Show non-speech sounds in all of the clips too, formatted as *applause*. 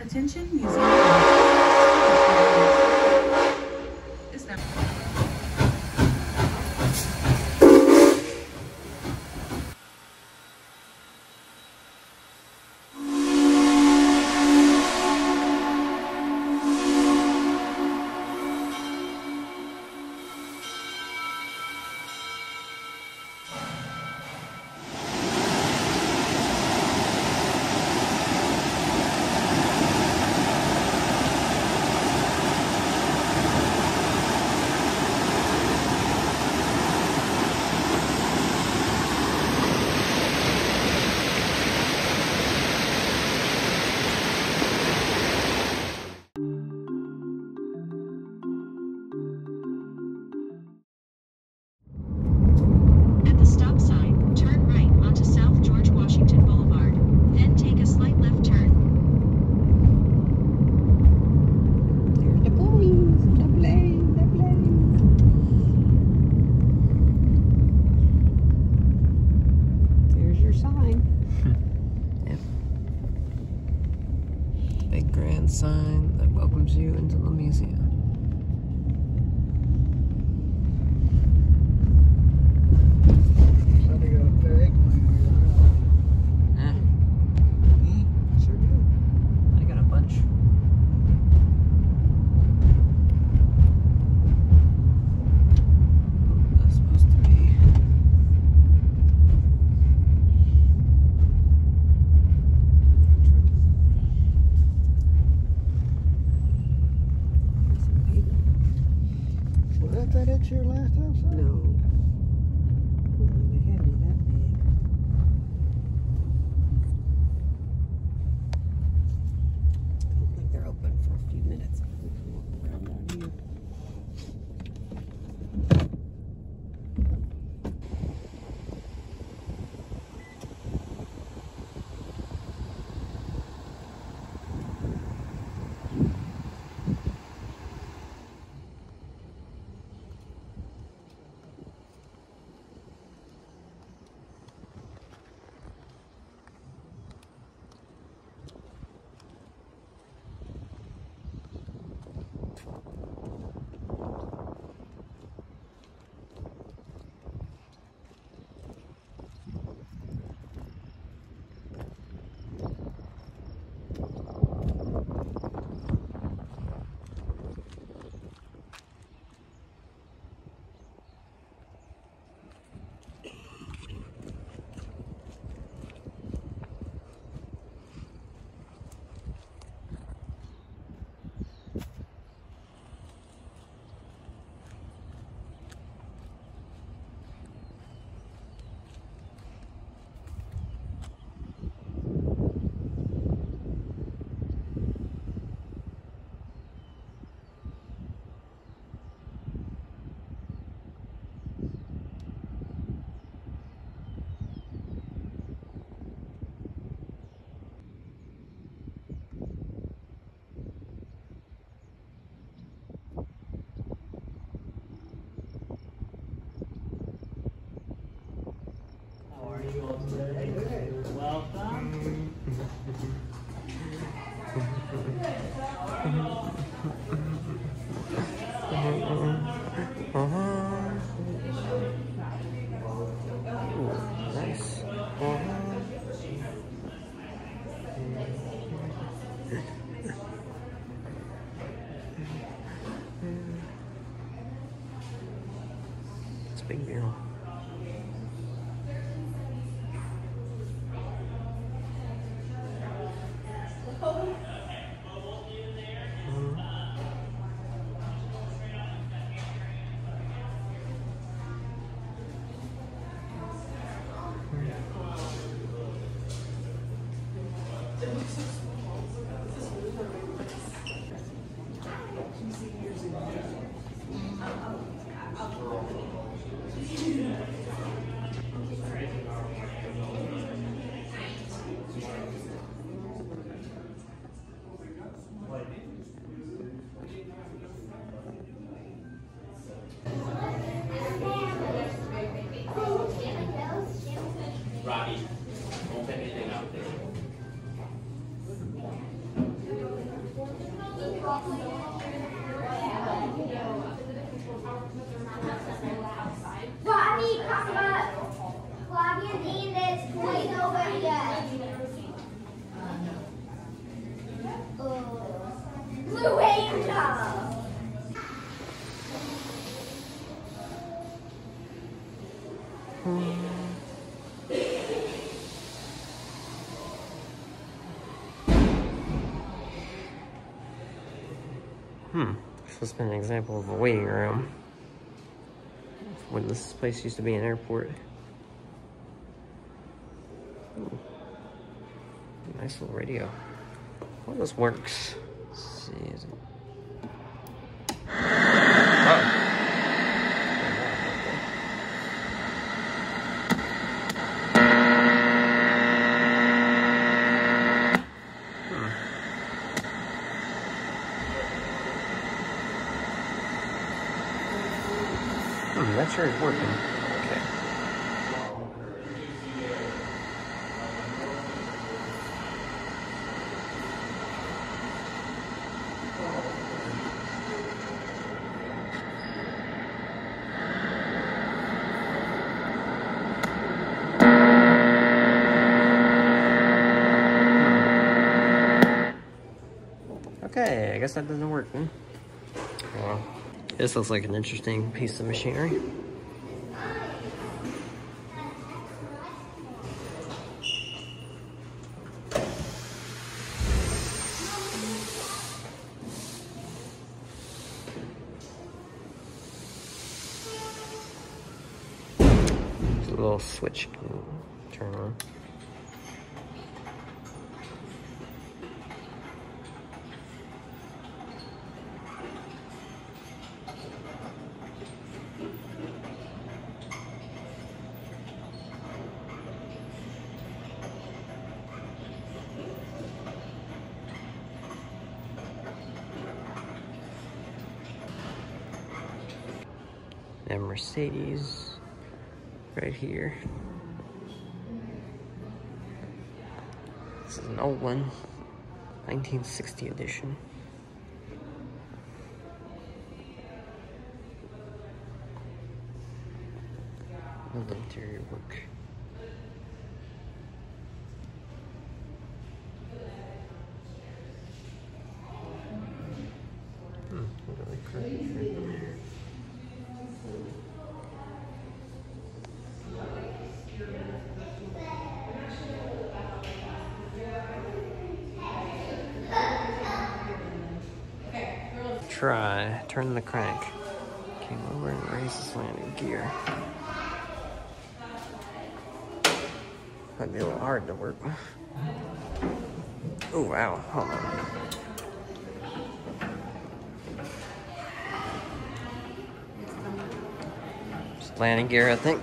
Attention, museum. but for a few minutes. We can walk around there Uh-huh. Uh-huh. Uh-huh. big deal. This has been an example of a waiting room. When this place used to be an airport. Ooh. Nice little radio. Well, this works. Let's see. Is it... Oh. Hmm, that sure is working. Okay. Okay, I guess that doesn't work then. This looks like an interesting piece of machinery. There's a little switch you can turn on. and Mercedes right here. This is an old one, 1960 edition. All the interior work. Hmm, really crazy right there. Try, turn the crank. Came over and raised this landing gear. Might be a little hard to work with. Oh wow, hold on. Just landing gear, I think.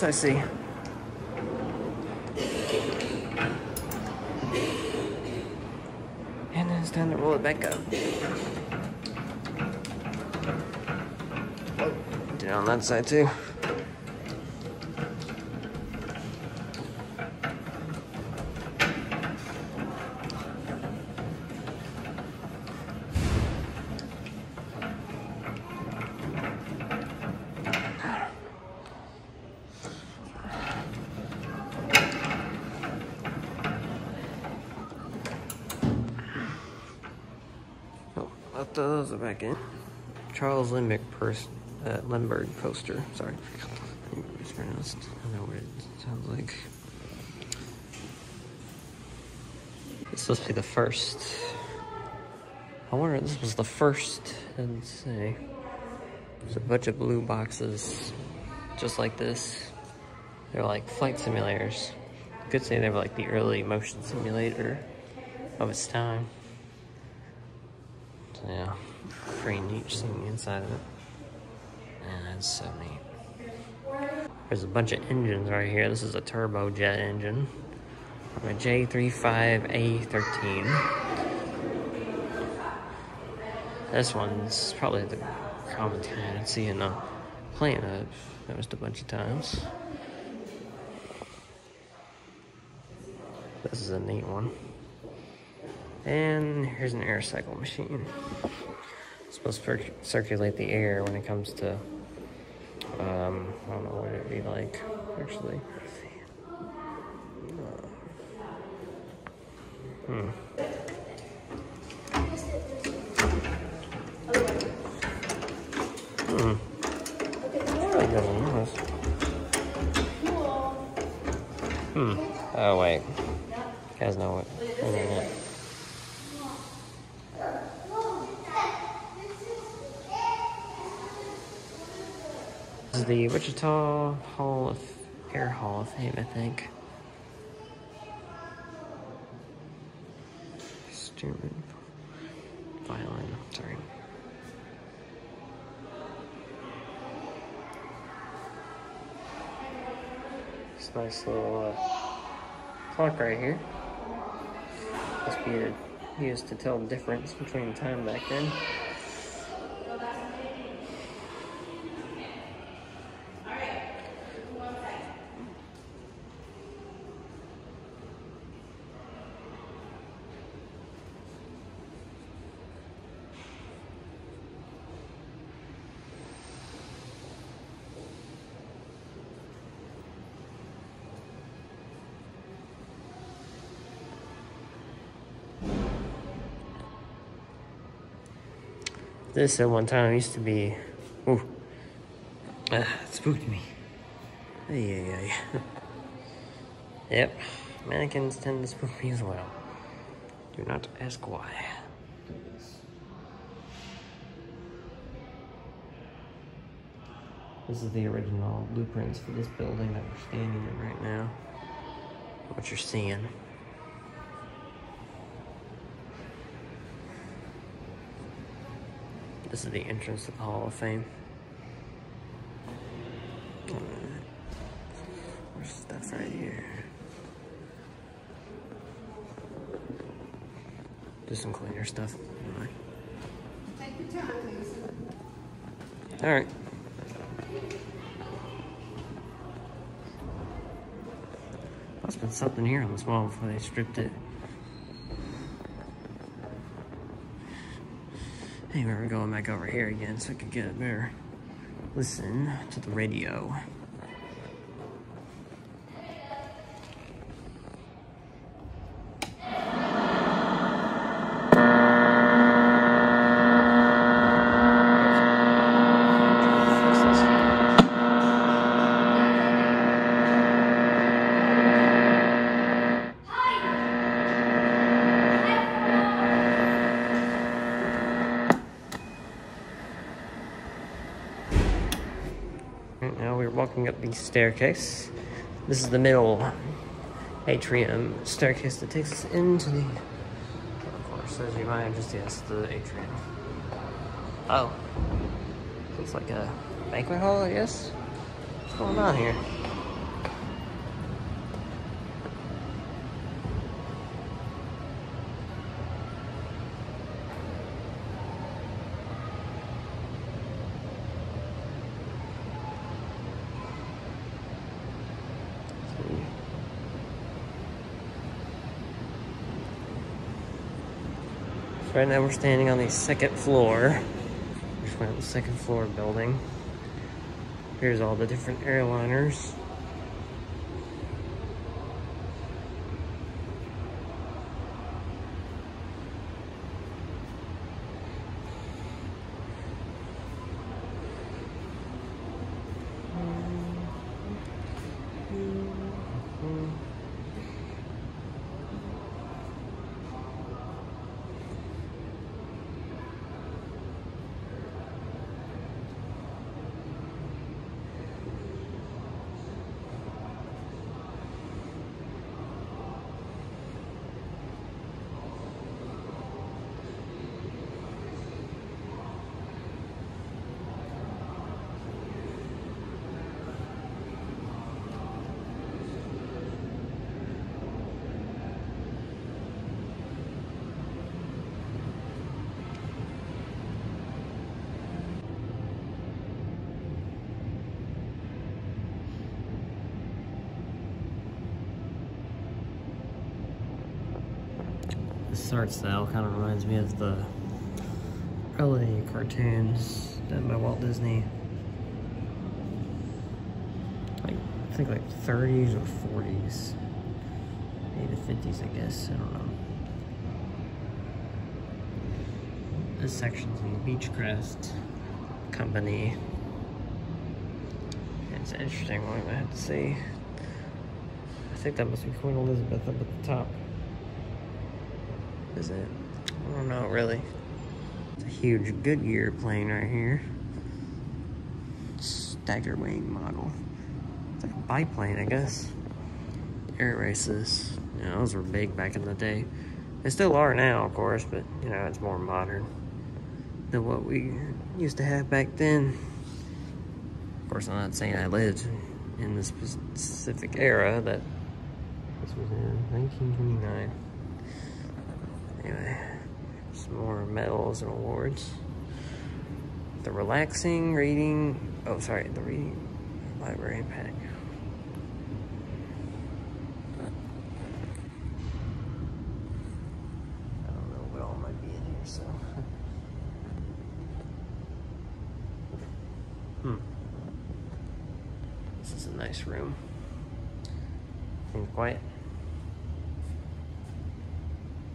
I see. And then it's time to roll it back up. Do it on that side too. Charles Lindbergh pers- uh, Lindbergh poster. Sorry, it's pronounced. I don't know what it sounds like. It's supposed to be the first. I wonder if this was the first. And say, there's a bunch of blue boxes, just like this. They're like flight simulators. You could say they were like the early motion simulator of its time. So yeah, pretty neat seeing the inside of it. And that's so neat. There's a bunch of engines right here. This is a turbojet engine from a J35A13. This one's probably the common kind I'd see in a plane I've noticed a bunch of times. This is a neat one. And here's an air cycle machine supposed to circulate the air when it comes to, um, I don't know what it'd be like, actually. Hmm. This is the Wichita Hall of Air Hall of Fame, I think. Instrument violin. Sorry. It's a nice little uh, clock right here. Must be used to tell the difference between time back then. This at one time used to be. Ooh. Ah, it spooked me. Ay, ay, ay. *laughs* yep. Mannequins tend to spook me as well. Do not ask why. This is the original blueprints for this building that we're standing in right now. What you're seeing. This is the entrance to the Hall of Fame. There's stuff right here. Just some cleaner stuff. Please. Alright. Must have been something here on this wall before they stripped it. Anyway, we're going back over here again so I could get a better listen to the radio. Right now we're walking up the staircase. This is the middle atrium staircase that takes us into the. Of course, as you might have just guessed, the atrium. Oh. Looks like a banquet hall, I guess? What's going on here? Right now we're standing on the second floor. We just went on the second floor building. Here's all the different airliners. Art style kind of reminds me of the early cartoons done by Walt Disney. Like, I think like 30s or 40s. Maybe the 50s, I guess. I don't know. This section's the Beechcraft Company. It's interesting one, I have to say. think that must be Queen Elizabeth up at the top. Is it? I don't know, really. It's a huge Goodyear plane right here. Stagger wing model. It's like a biplane, I guess. Air races. You know, those were big back in the day. They still are now, of course, but, you know, it's more modern than what we used to have back then. Of course, I'm not saying I lived in the specific era that this was in 1929. Anyway, some more medals and awards. The relaxing reading, oh, sorry, the reading library pack. I don't know what all might be in here, so. Hmm. This is a nice room. Seems quiet.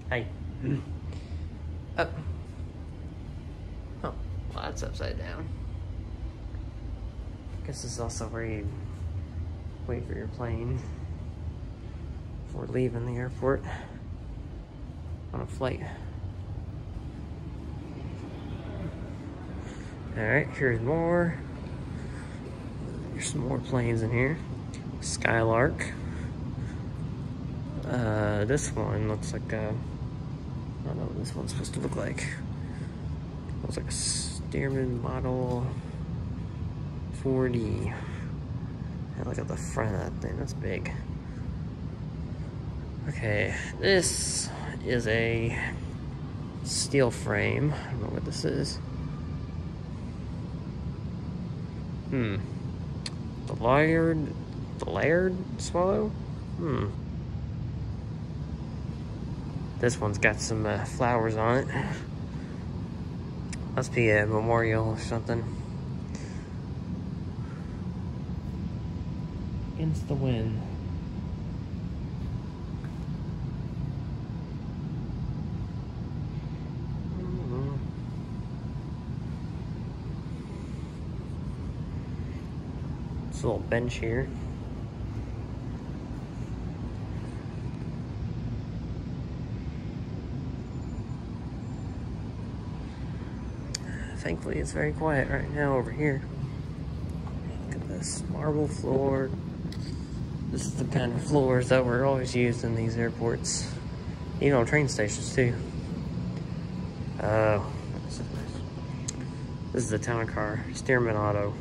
Hey. Up. *clears throat* Oh, well, that's upside down. I Guess this is also where you wait for your plane before leaving the airport on a flight. Alright, here's more. There's some more planes in here. Skylark. Uh, this one looks like a, I don't know what this one's supposed to look like. It looks like a Stearman Model 40. And look at the front of that thing, that's big. Okay, this is a steel frame. I don't know what this is. Hmm. The Laird, the Laird swallow? Hmm. This one's got some uh, flowers on it. Must be a memorial or something. Against the wind. Mhm. It's a little bench here. Thankfully, it's very quiet right now over here. Look at this marble floor. This is the kind of floors that were always used in these airports. Even on train stations, too. Oh, this is nice. This is the town car, Stearman Auto.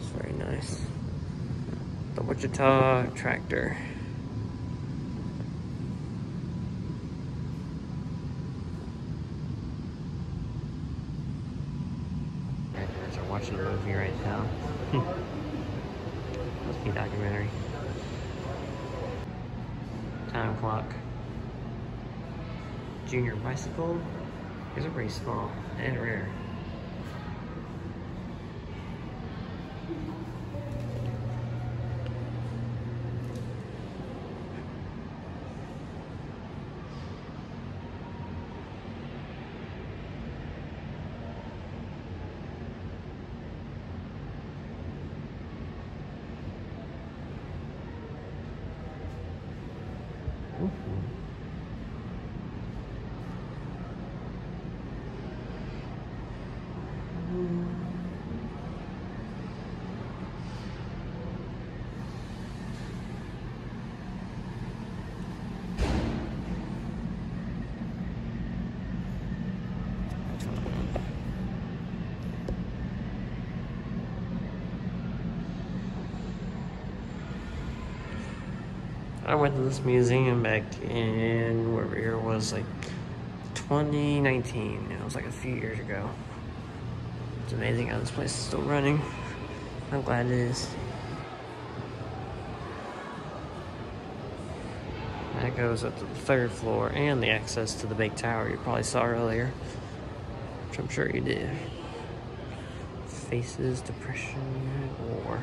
It's very nice. The Wichita tractor. Actors are watching a movie right now. Hmm. Must be a documentary. Time clock. Junior bicycle. is a pretty small and rare. I went to this museum back in whatever year it was, like 2019. It was like a few years ago. It's amazing how this place is still running. I'm glad it is. That goes up to the third floor and the access to the big tower you probably saw earlier, which I'm sure you did. Faces, depression, war.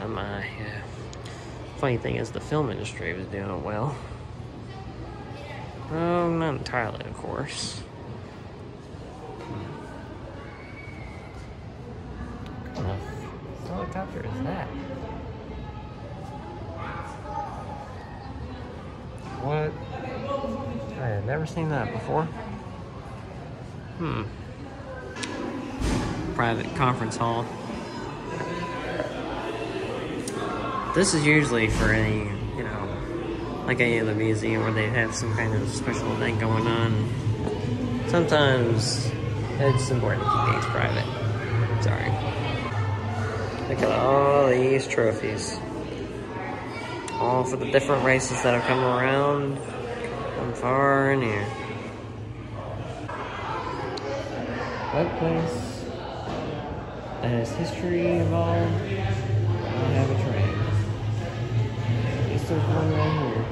am my, yeah funny thing is the film industry was doing well. Oh, not entirely, of course. What helicopter is that? What? I had never seen that before. Hmm. Private conference hall. This is usually for any, you know, like any other museum where they have some kind of special event going on. Sometimes it's important to keep things private. Sorry. Look at all these trophies. All for the different races that have come around from far and near. What place that has history involved? There's one right here.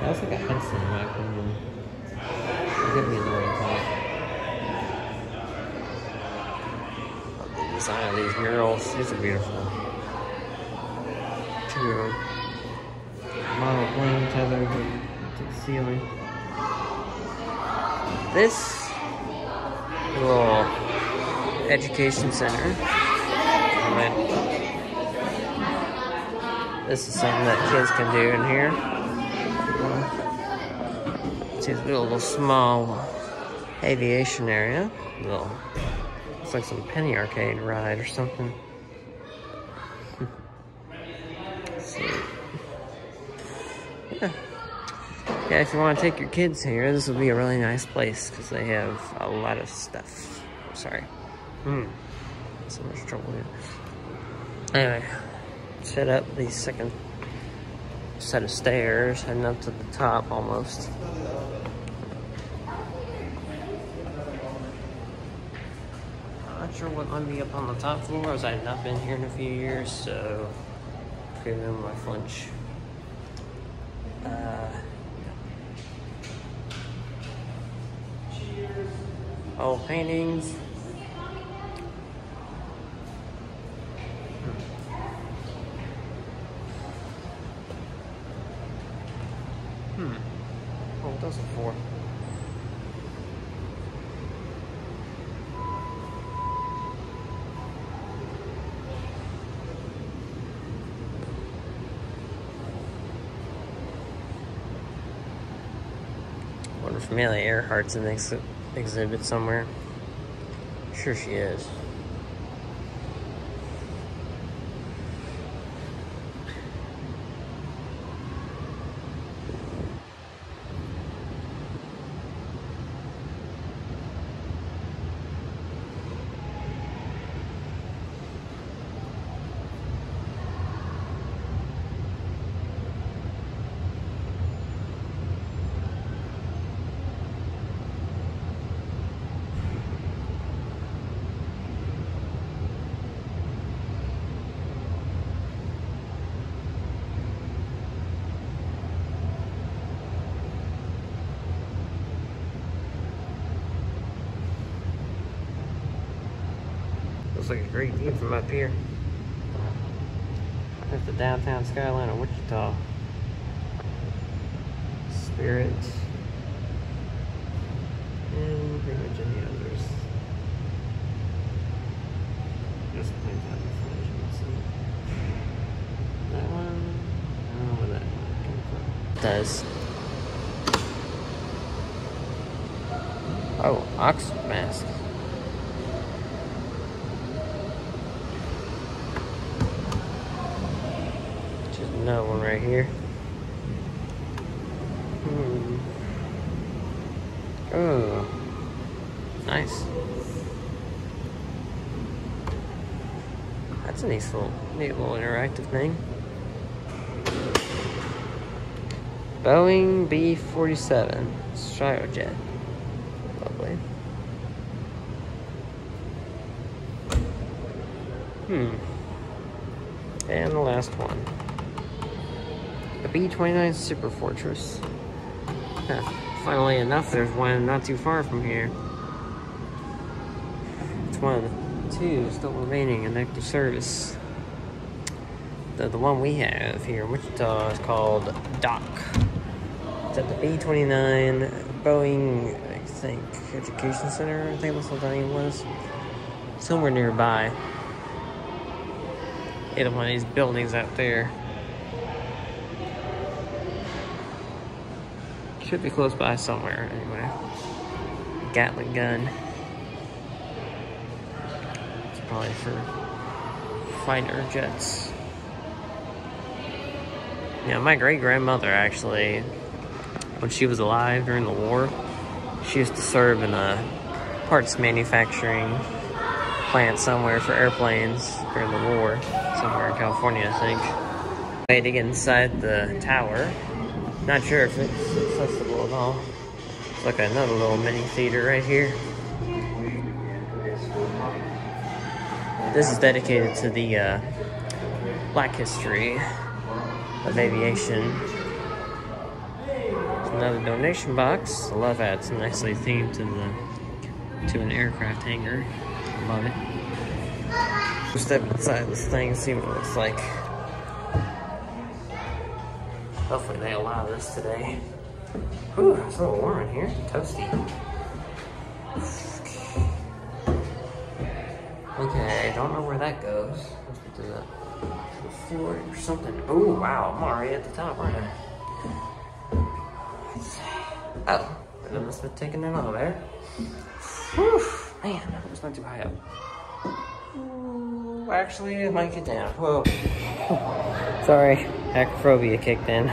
That looks like a Hudson in my opinion. Forgive me the way I talk. The design of these murals, these are beautiful. Two of them. Model plane tethered to the ceiling. This little education center. Right. This is something that kids can do in here. See, it's a little, small aviation area. Little, looks like some penny arcade ride or something. Yeah. Yeah, if you want to take your kids here, this would be a really nice place because they have a lot of stuff. Sorry. Hmm. So much trouble here. Anyway, set up the second set of stairs, heading up to the top almost. Not sure what might be up on the top floor, as I have not been here in a few years, so forgive me my flinch. Uh, old paintings. Hmm. Oh, what those are for? wonder if Amelia Earhart's in the ex exhibit somewhere. Sure she is. Like a great view from up here. That's the downtown skyline of Wichita. Spirit. And pretty much any others. Just point out the you can see. That one, I don't know where that came from. Does. Oh, oxygen mask. Just another one right here. Hmm. Oh, nice. That's a nice little, neat little interactive thing. Boeing B-47 Stratojet. Lovely. Hmm. And the last one. The B-29 Super Fortress. Huh. Funnily enough, there's one not too far from here. It's one of the two still remaining in active service. The, the one we have here in Wichita is called Doc. It's at the B-29 Boeing, I think, Education Center. I think that's what that name was. Somewhere nearby. In one of these buildings out there. Should be close by somewhere, anyway. Gatling gun. It's probably for fighter jets. Yeah, my great grandmother actually, when she was alive during the war, she used to serve in a parts manufacturing plant somewhere for airplanes during the war, somewhere in California, I think. Get inside the tower. Not sure if it's accessible at all. It's like another little mini theater right here. This is dedicated to the uh, black history of aviation. Another donation box. I love that. It's nicely themed to the to an aircraft hangar. I love it. We'll step inside this thing and see what it looks like. Hopefully they allow this today. Whew, it's a little warm in here. Toasty. Okay, I don't know where that goes. Let's get to the floor or something. Oh, wow, I'm already at the top, aren't I? Oh, I must have taken an elevator. Whew, man, it's not too high up. Ooh, actually, it might get down. Whoa. Sorry, acrophobia kicked in.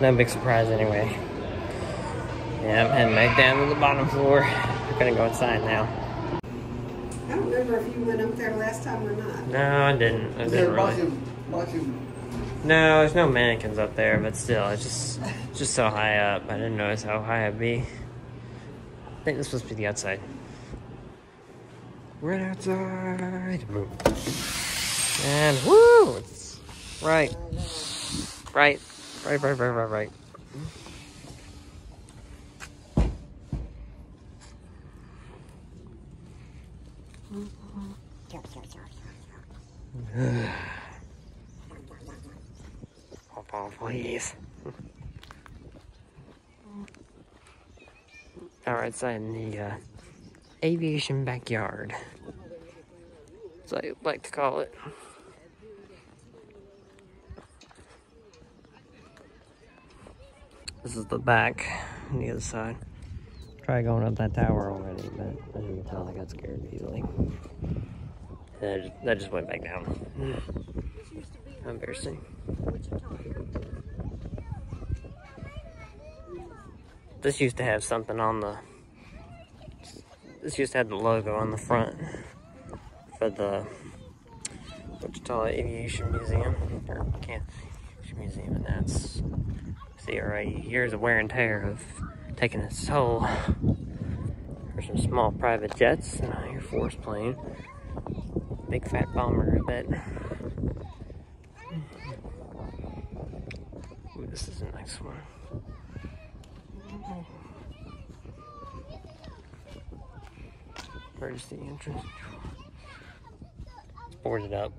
No big surprise anyway. Yeah, I'm heading back down to the bottom floor. We're gonna go inside now. I don't remember if you went up there last time or not. No, I didn't. I didn't really. watching, watching. No, there's no mannequins up there, but still, it's just just so high up. I didn't notice how high I'd be. I think this must be the outside. Right outside. Boom. And woo! Right. Right. Right, right, right, right, right. On, please. Alright, so in the uh, aviation backyard. As I like to call it. This is the back on the other side. Tried going up that tower already, but as you can tell, I got scared easily. And I just, I just went back down. Embarrassing. This used to have something on the. This used to have the logo on the front for the Wichita Aviation Museum or Kansas Aviation Museum, and that's see already years of wear and tear of taking its toll. There's some small private jets and an Air Force plane. Big fat bomber, I bet. Ooh, this is a nice one. Where's the entrance? Boarded up.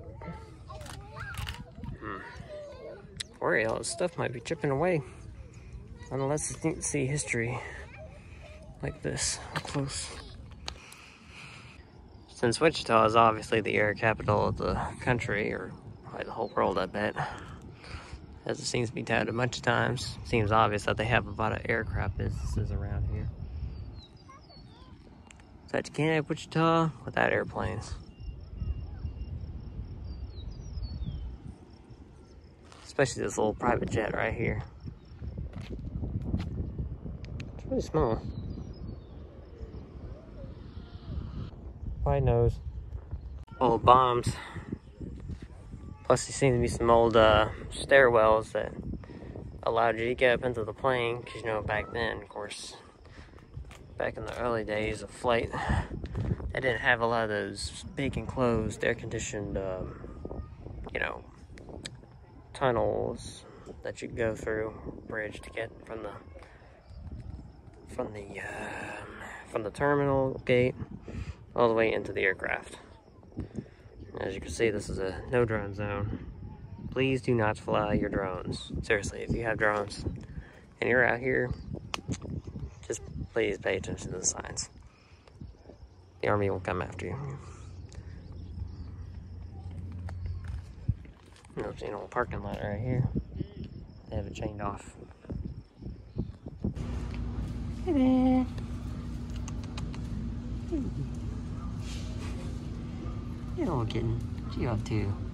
Hmm. Worry, all this stuff might be chipping away. Neat to see history like this close. Since Wichita is obviously the air capital of the country, or probably the whole world, I bet, as it seems to be touted of times, seems obvious that they have a lot of aircraft businesses around here. So that you can't have Wichita without airplanes. Especially this little private jet right here. Really small. Wide nose. Old bombs. Plus, there seem to be some old uh, stairwells that allowed you to get up into the plane. Because, you know, back then, of course, back in the early days of flight, they didn't have a lot of those big enclosed, air conditioned, um, you know, tunnels that you go through, bridge to get from the from the um from the terminal gate all the way into the aircraft. As you can see, this is a no drone zone. Please do not fly your drones. Seriously, if you have drones and you're out here, just please pay attention to the signs. The army will come after you. There's you know, parking lot right here. They have it chained off. Hey there. Hey. Kitten. What you up to?